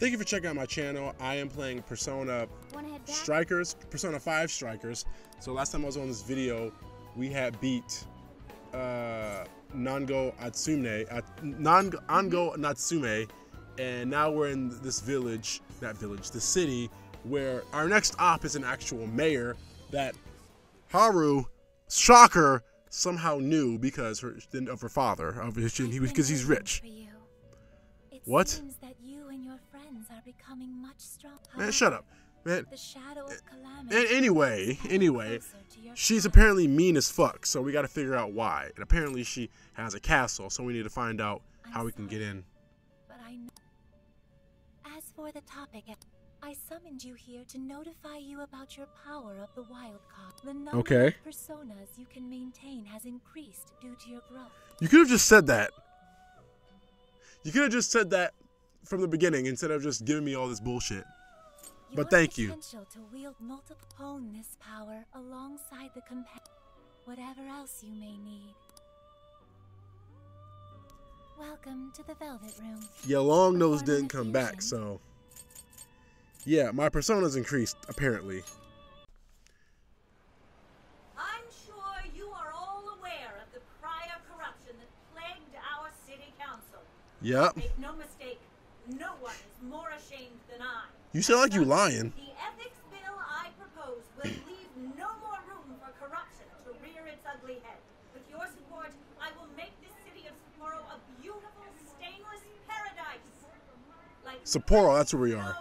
Thank you for checking out my channel. I am playing Persona Strikers, Persona 5 Strikers. So last time I was on this video, we had beat uh, Nango Atsume, uh, Nango, Ango Natsume, and now we're in this village, that village, the city, where our next op is an actual mayor that Haru, shocker, somehow knew because her, of her father, of his, because he's rich. What? Man, shut up. Man. And anyway, anyway, she's apparently mean as fuck, so we gotta figure out why. And apparently she has a castle, so we need to find out how we can get in. But I As for the topic, I summoned you here to notify you about your power of the wild card. The number okay. of personas you can maintain has increased due to your growth. You could have just said that. You could have just said that from the beginning instead of just giving me all this bullshit. Your but thank you. to wield multiple own this power alongside the whatever else you may need. Welcome to the Velvet Room. Yeah, Long Nose didn't come back, so yeah, my persona's increased apparently. I'm sure you are all aware of the prior corruption that plagued our city council. Yep. Make no mistake, no one is more ashamed than I. You sound like you're lying. The ethics bill I propose will leave no more room for corruption to rear its ugly head. With your support, I will make this city of Sapporo a beautiful, stainless paradise. Like Sapporo, that's where we are.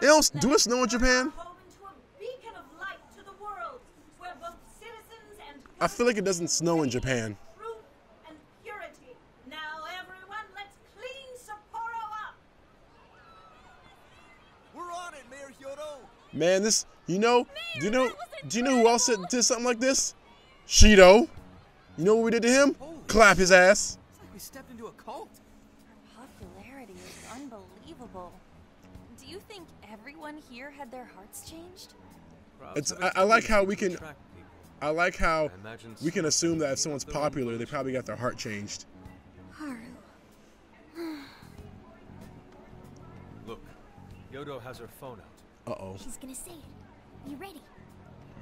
They don't do it snow in Japan? I feel like it doesn't snow in Japan. Man, this, you know, do you know, do you know who else did something like this? Shido. You know what we did to him? Clap his ass. It's like we stepped into a cult. Her popularity is unbelievable. Do you think everyone here had their hearts changed? It's, I, I like how we can, I like how we can assume that if someone's popular, they probably got their heart changed. Haru. Look, Hyodo has her phone out. Uh oh. She's gonna say it. You ready?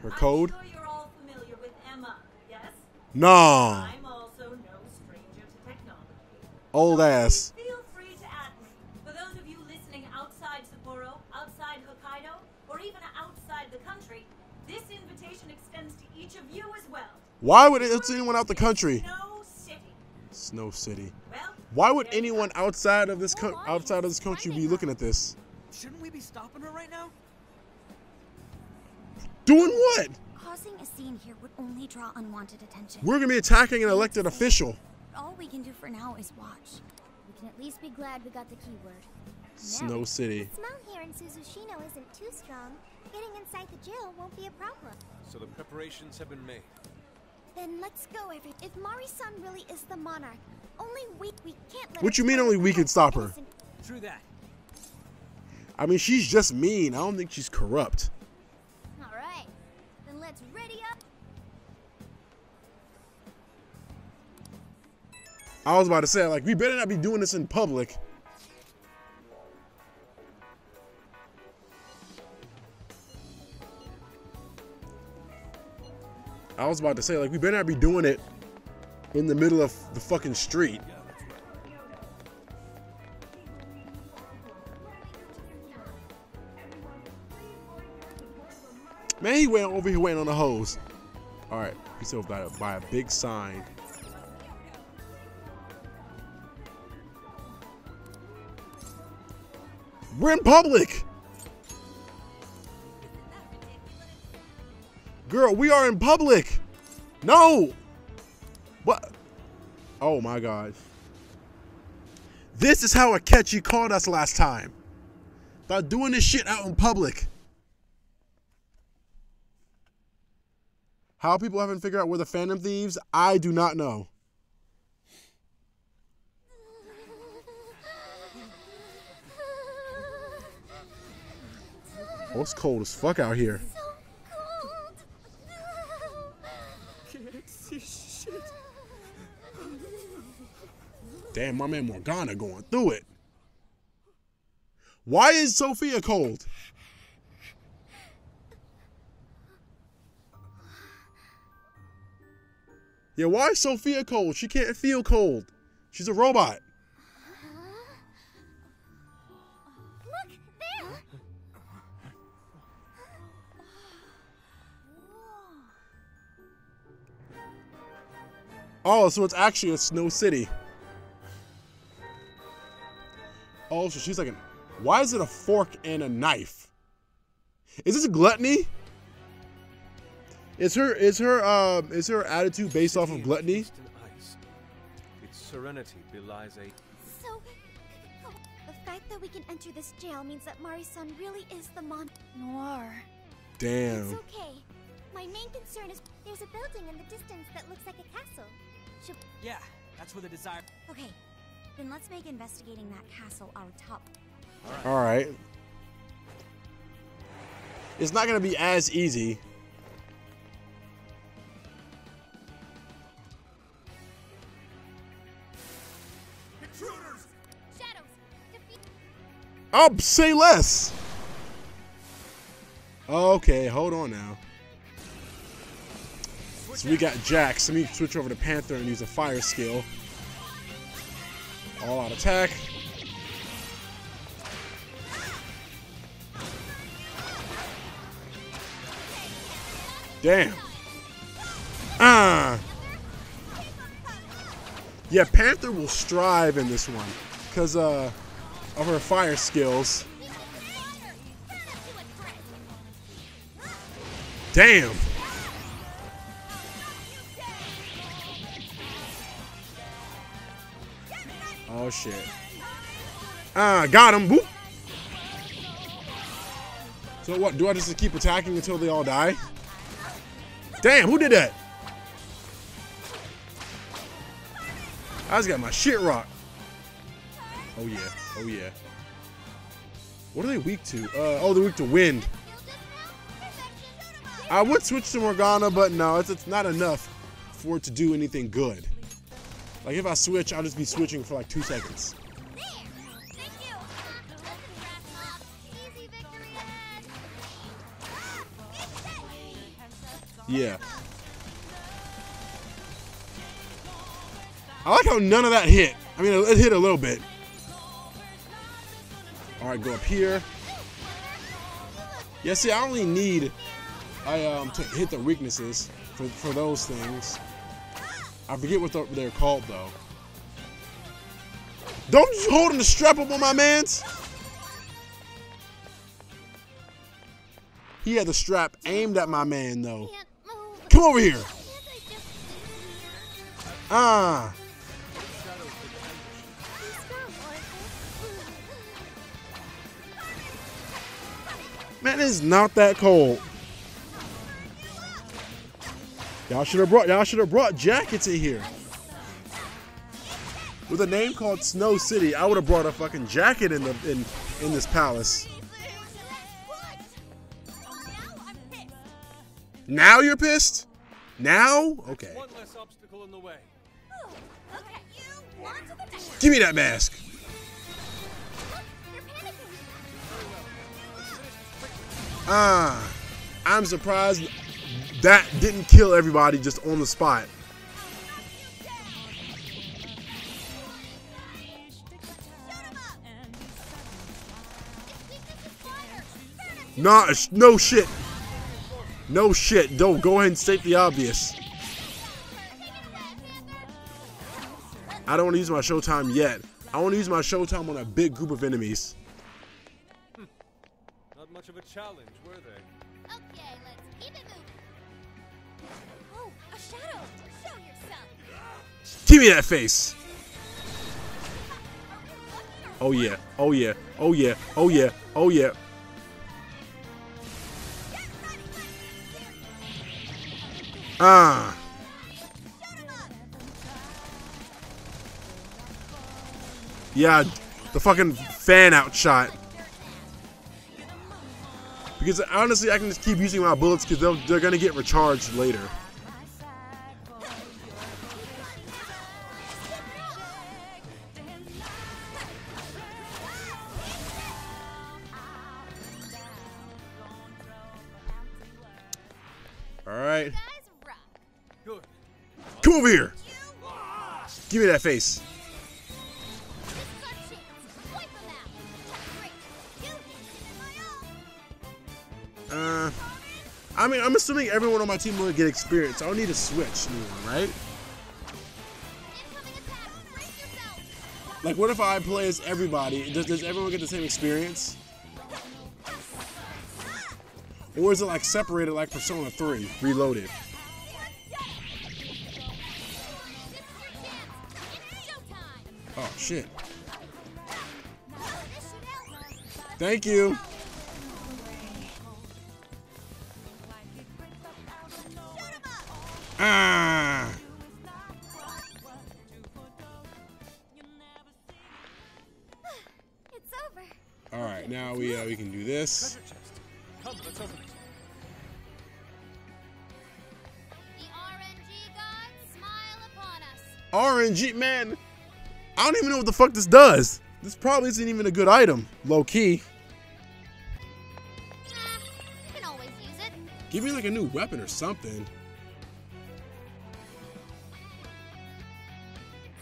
Her code? I'm sure you're all familiar with Emma, yes? Nah. I'm also no stranger to technology. Old ass. Feel free to add me. For those of you listening outside Sapporo, outside Hokkaido, or even outside the country, this invitation extends to each of you as well. Why would it, it's anyone out the country? Snow City. Snow City. Well, Why would anyone outside of this outside of this country be looking at this? Shouldn't we be stopping her right now? Doing what? Causing a scene here would only draw unwanted attention. We're gonna be attacking an elected official. All we can do for now is watch. We can at least be glad we got the keyword. Snow City. The smell here in Susukino isn't too strong. Getting inside the jail won't be a problem. So the preparations have been made. Then let's go, every. If Mari-san really is the monarch, only we we can't let. What you mean only we can stop her? True that. I mean, she's just mean. I don't think she's corrupt. All right, then let's ready up. I was about to say, like, we better not be doing this in public. I was about to say, like, we better not be doing it in the middle of the fucking street. Man, he went over here waiting on the hose. All right, he's over by, by a big sign. We're in public. Girl, we are in public. No. What? Oh my gosh. This is how Akechi called us last time. By doing this shit out in public. How people haven't figured out where the Phantom Thieves, I do not know. Oh, it's cold as fuck out here. Damn, my man Morgana going through it. Why is Sophia cold? Yeah, why is Sophia cold? She can't feel cold. She's a robot. Look, there! Oh, so it's actually a snow city. Oh, so she's like, an, why is it a fork and a knife? Is this a gluttony? Is her is her um is her attitude based off of gluttony? Its serenity belies a So, the fact that we can enter this jail means that Mari-san really is the mon- Noir. Damn. It's okay. My main concern is there's a building in the distance that looks like a castle. Should Yeah, that's where the desire. Okay, then let's make investigating that castle our top. All right. It's not gonna be as easy. Oh, say less. Okay, hold on now. So we got Jax. Let me switch over to Panther and use a fire skill. All out attack. Damn. Ah. Yeah, Panther will strive in this one because uh, of her fire skills. Damn. Oh shit. Ah, got him. Boop. So what? Do I just keep attacking until they all die? Damn, who did that? I just got my shit rocked. Oh yeah, oh yeah. What are they weak to? Uh, oh, they're weak to wind. I would switch to Morgana, but no, it's, it's not enough for it to do anything good. Like if I switch, I'll just be switching for like two seconds. Yeah. I like how none of that hit. I mean, it hit a little bit. All right, go up here. Yeah, see, I only need I um to hit the weaknesses for for those things. I forget what the- they're called though. Don't you holding the strap up on my man's? He had the strap aimed at my man though. Come over here. Ah. Arthur. Man, it's not that cold. Y'all should have brought y'all should have brought jackets in here. With a name called Snow City, I would have brought a fucking jacket in the in in this palace. Now you're pissed? Now? Okay. one less obstacle in the way. Oh, okay, you the. Give me that mask. Ah. I'm surprised that didn't kill everybody just on the spot. Nah, no shit. No shit. Don't go ahead and state the obvious. I don't want to use my showtime yet. I want to use my showtime on a big group of enemies. Not much of a challenge, were they? Okay, let's keep it moving. Oh, a shadow! Show yourself! Give me that face. Oh yeah. Oh yeah. Oh yeah. Oh yeah. Oh yeah. Ah. Yeah, the fucking fan out shot. Because honestly, I can just keep using my bullets because they're going to get recharged later. Alright. Come over here! Give me that face. I mean, I'm assuming everyone on my team will get experience. I don't need to switch right? Attack. Brace yourself. Like, what if I play as everybody? Does, does everyone get the same experience? Or is it like separated like Persona 3, reloaded? Oh, shit. Thank you. All right, now we uh, we can do this. Treasure. Come, let's open it. RNG gods smile upon us. RNG, man. I don't even know what the fuck this does. This probably isn't even a good item, low key. Nah, you can always use it. Give me like a new weapon or something.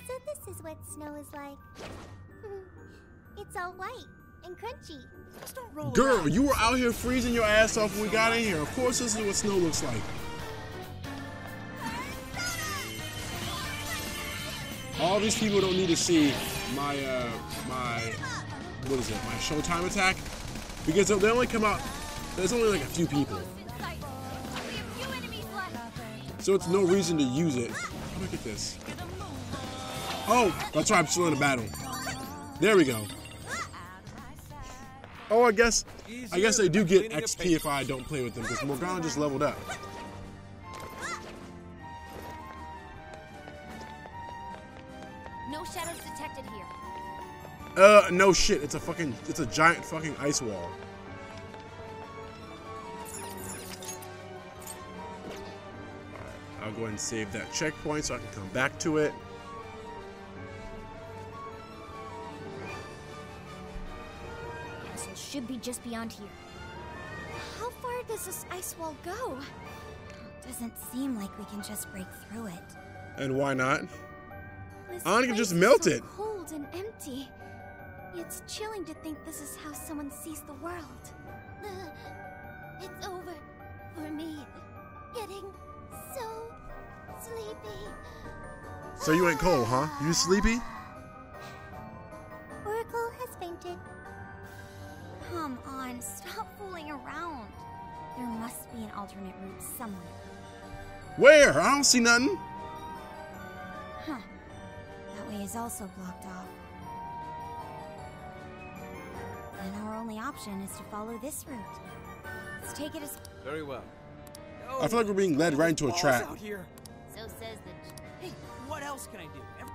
So this is what snow is like. it's all white and crunchy. Just don't roll Girl, around. you were out here freezing your ass off when we got in here. Of course, this is what snow looks like. All these people don't need to see my uh my what is it? My Showtime attack because they only come out. There's only like a few people, In sight. Only a few enemies left. so it's no reason to use it. How do I get this? Oh, that's right. I'm still in a battle. There we go. Oh, I guess I guess I do get XP if I don't play with them because Morgana just leveled up. No shadows detected here. Uh, no shit. It's a fucking, it's a giant fucking ice wall. Alright, I'll go ahead and save that checkpoint so I can come back to it. Should be just beyond here. How far does this ice wall go? Doesn't seem like we can just break through it. And why not? This I can just melt so it. Cold and empty. It's chilling to think this is how someone sees the world. It's over for me. Getting so sleepy. So you ain't cold, huh? You sleepy? Where? I don't see nothing. Huh. That way is also blocked off. And our only option is to follow this route. Let's take it as Very well. I feel like we're being led right into a Balls trap. out here. So says the Hey, what else can I do? Every-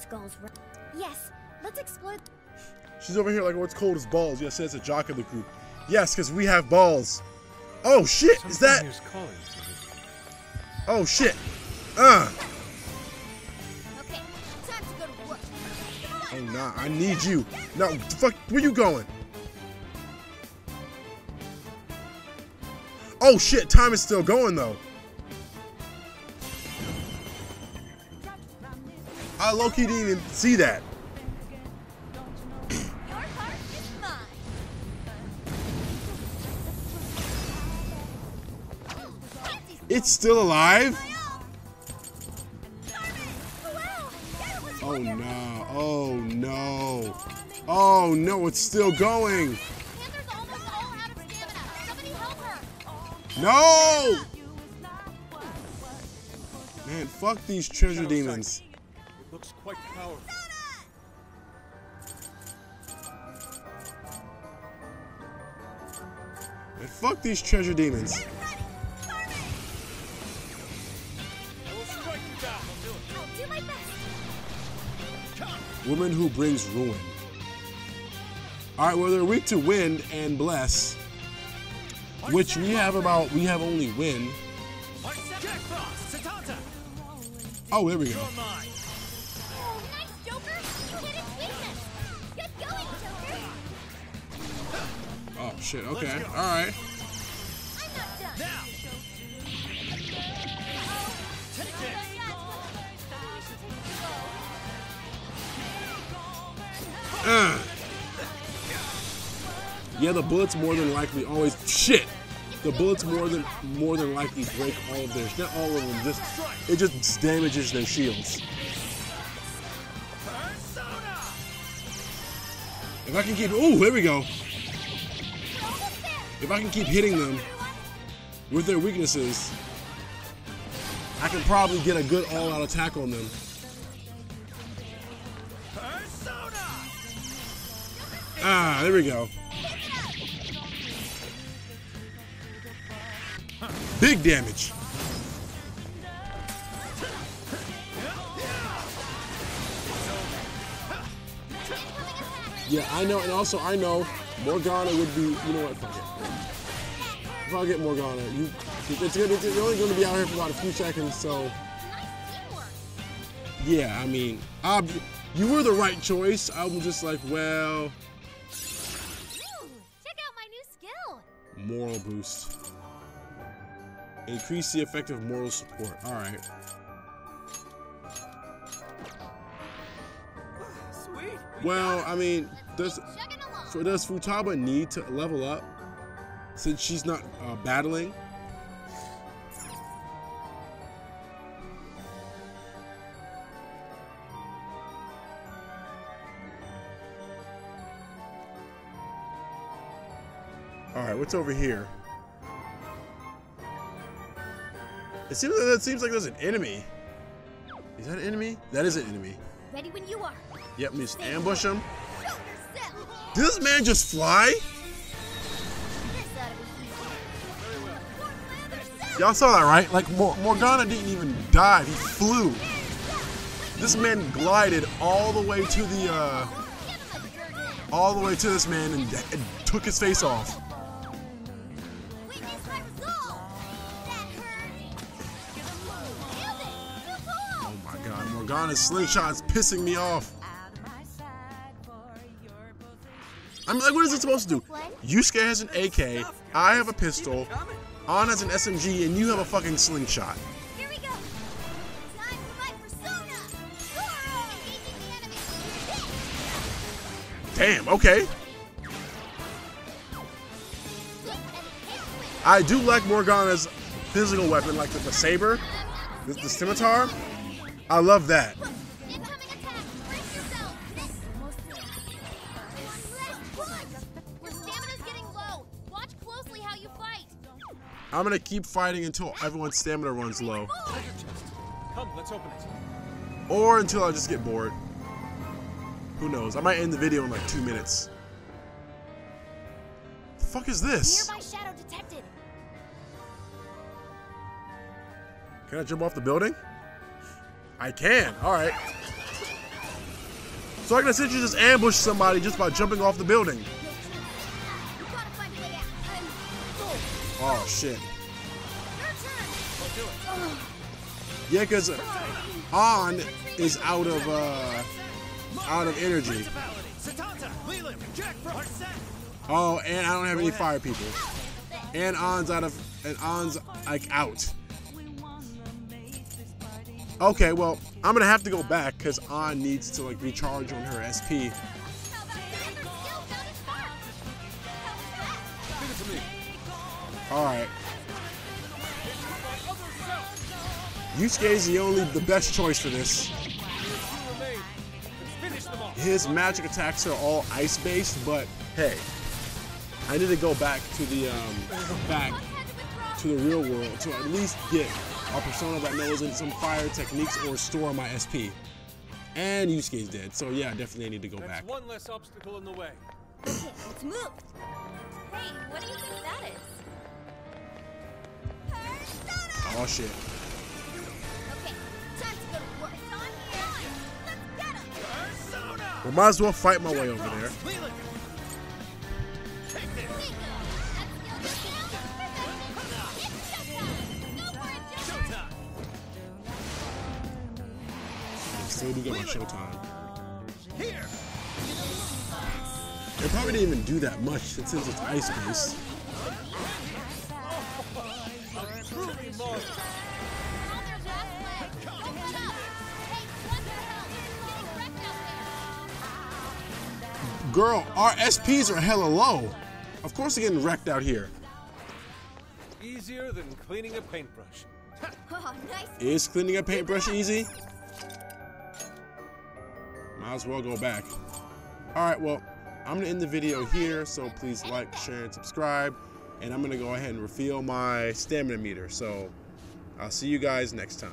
skulls. Ra- yes, let's explore. She's over here like, what's cold as balls? Yes, it's a jock of the group. Yes, because we have balls. Oh shit, is that? Something Oh shit. Uh. Okay, time to go to work. Oh nah, I need you. No, fuck, where you going? Oh shit, time is still going though. I low key didn't even see that. It's still alive? my own. Wow, that was Oh no, oh no. Oh no, it's still going. Panther's almost all out of stamina. Somebody help her. No! Man, fuck these treasure demons. It looks quite powerful. Man, fuck these treasure demons. Woman who brings ruin. Alright, well they're weak to wind and bless. Which we have about we have only wind. Jack Frost, Setanta, Oh, there we go. Oh, shit, okay, all right. weakness. Get Uh. Yeah, the bullets more than likely always shit. The bullets more than more than likely break all of theirs. Not all of them. Just it just damages their shields. If I can keep, oh, here we go. If I can keep hitting them with their weaknesses, I can probably get a good all-out attack on them. Ah, there we go. Big damage. Yeah, I know, and also I know Morgana would be, you know what, fuck it. If I get Morgana, you, it's, it's, you're only going to be out here for about a few seconds, so. Yeah, I mean, you were the right choice. I'm just like, well. Moral boost. Increase the effective moral support. All right. Well, I mean, does so does Futaba need to level up since she's not uh, battling? All right, what's over here? It seems like that seems like there's an enemy. Is that an enemy? That is an enemy. Ready when you are. Yep, let me just ambush him. Did this man just fly? This ought to be easy. Portland yourself. Y'all saw that, right? Like Mor- Morgana didn't even dive; he flew. This man glided all the way to the, uh, Give him a dirty. all the way to this man and, and took his face off. Morgana's slingshot's pissing me off. I'm like, what is it supposed to do? Yusuke has an AK, I have a pistol, Ann has an SMG, and you have a fucking slingshot. Here we go. Time for my persona. Goro. Engaging the enemy. Damn, okay. I do like Morgana's physical weapon, like the, the saber, the, the scimitar. I love that. Incoming attack. Brace yourself. Almost there. Let's push. Your stamina's getting low. Watch closely how you fight. I'm gonna keep fighting until everyone's stamina runs low, Come, let's open it. or until I just get bored. Who knows? I might end the video in like two minutes. The fuck is this? Nearby shadow detected. Can I jump off the building? I can. All right. So I can essentially just ambush somebody just by jumping off the building. Oh shit. Yeah, because On is out of uh out of energy. Oh, and I don't have any fire people. And On's out of and On's like out. Okay, well, I'm gonna have to go back because On needs to like recharge on her SP. Alright. Yusuke is the only the best choice for this. His magic attacks are all ice based, but hey, I need to go back to the um back to the real world to at least get a persona that knows in some fire techniques or store my SP. And Yusuke's dead, so yeah, definitely I need to go That's back. one less obstacle in the way. Let's move. Hey, what do you think that is? Persona. Oh shit. Okay, time to go to work. It's on here. Let's get him. Persona. Well, might as well fight my way over there. I still do get my showtime. Here. They probably didn't even do that much since it's ice based. Truly marvelous. On their last leg. Keep it up. Hey, what's your health? Getting wrecked out Girl, our SPs are hella low. Of course they're getting wrecked out here. Easier than cleaning a paintbrush. Oh, nice. Is cleaning a paintbrush easy? Might as well go back. Alright, well, I'm gonna end the video here, so please like, share, and subscribe. And I'm gonna go ahead and refill my stamina meter. So I'll see you guys next time.